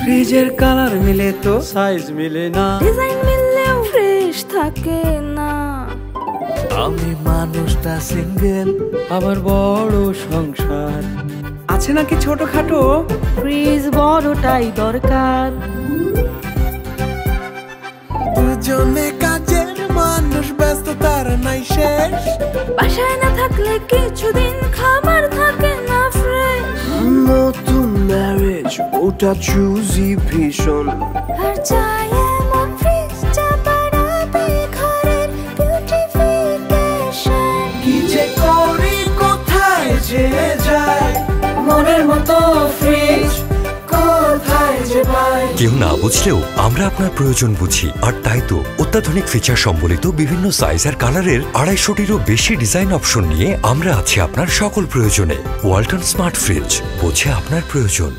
ফ্রিজের কালার মিলে তো সাইজ মিলে না। ডিজাইন মিললেও ফ্রেশ থাকে না। আমি মানুষটা সিঙ্গেল আবার বড় সংসার। আছে নাকি ছোটখাটো? ফ্রিজ বড়টাই দরকার। দুজনে কাজের মানুষ ব্যস্ত তার নাই শেষ। বাসায় না থাকলে কিছুদিন ওটা চুজি ভীষণ। আর কি যে করি কোথায় যে যায়? মনের মতো ফ্রিজ কেউ না বুঝলেও আমরা আপনার প্রয়োজন বুঝি। আর তাই তো অত্যাধুনিক ফিচার সম্বলিত বিভিন্ন সাইজ আর কালারের আড়াইশোটিরও বেশি ডিজাইন অপশন নিয়ে আমরা আছি আপনার সকল প্রয়োজনে। ওয়ালটন স্মার্ট ফ্রিজ বোঝে আপনার প্রয়োজন।